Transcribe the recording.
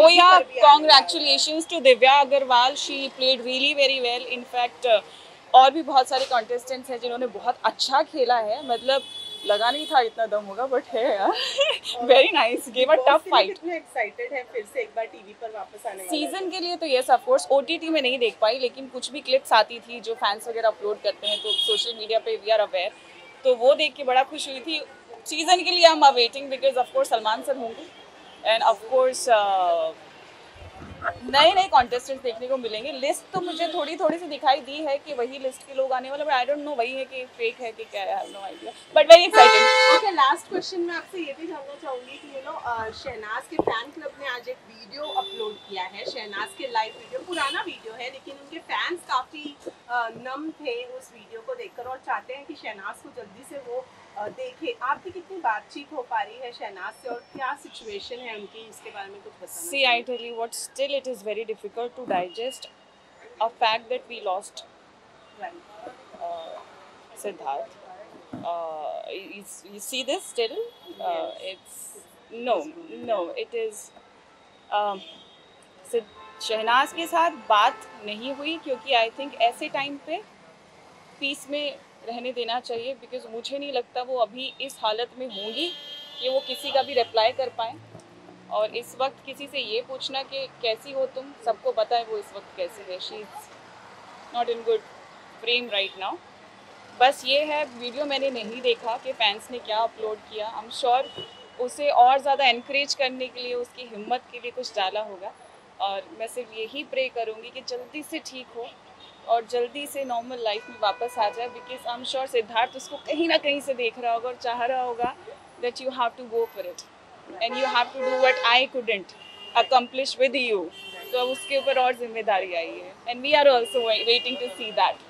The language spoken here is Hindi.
Oh yeah, congratulations to Divya Agarwal. She played really very well. In fact, uh, और भी बहुत सारे कॉन्टेस्टेंट्स हैं जिन्होंने बहुत अच्छा खेला है। मतलब लगा नहीं था इतना दम होगा बट है यार। Very nice game a tough fight excited है फिर से एक बार टीवी पर वापस आने सीज़न के लिए तो यस ऑफ़ कोर्स ओटीटी में नहीं देख पाई लेकिन कुछ भी क्लिप्स आती थी जो फैंस वगैरह अपलोड करते हैं तो सोशल मीडिया पे वी आर अवेयर तो वो देख के बड़ा खुश हुई थी। सीज़न के लिए हम awaiting because of course Salman sir होंगे। एंड ऑफकोर्स नए नए कॉन्टेस्टेंट देखने को मिलेंगे। लिस्ट तो मुझे थोड़ी थोड़ी सी दिखाई दी है कि वही लिस्ट के लोग आने वाले बट आई डोंट नो वही है कि फेक है कि क्या है no idea but very last question मैं आपसे ये भी जानना चाहूँगी कि यू नो शहनाज के फ़ैन क्लब ने आज एक वीडियो अपलोड किया है। शहनाज के लाइव वीडियो पुराना वीडियो है लेकिन उनके फैंस काफ़ी नम थे उस वीडियो को देखकर और चाहते हैं कि शहनाज को जल्दी से वो देखे। आपकी कितनी बातचीत हो पा रही है शहनाज से और क्या सिचुएशन है उनकी? इसके बारे में कुछ बताना See, I tell you what, still it is very difficult to digest a fact that we lost. Right. Uh, Uh, you, you see this still? Yes. Uh, it's no, no. It is. Um, Sid- Shehnaaz के साथ बात नहीं हुई क्योंकि आई थिंक ऐसे टाइम पे पीस में रहने देना चाहिए बिकॉज़ मुझे नहीं लगता वो अभी इस हालत में होंगी कि वो किसी का भी रिप्लाई कर पाए और इस वक्त किसी से ये पूछना कि कैसी हो तुम सबको पता है वो इस वक्त कैसी है she is not in good frame right now बस ये है, वीडियो मैंने नहीं देखा कि फैंस ने क्या अपलोड किया। आई एम श्योर उसे और ज़्यादा इनक्रेज करने के लिए, उसकी हिम्मत के लिए कुछ डाला होगा। और मैं सिर्फ़ यही प्रे करूँगी कि जल्दी से ठीक हो और जल्दी से नॉर्मल लाइफ में वापस आ जाए because I am sure Siddharth उसको कहीं ना कहीं से देख रहा होगा और चाह रहा होगा that you have to go for it and you have to do what I couldn't accomplish with you तो अब उसके ऊपर और ज़िम्मेदारी आई है। And we are also waiting to see that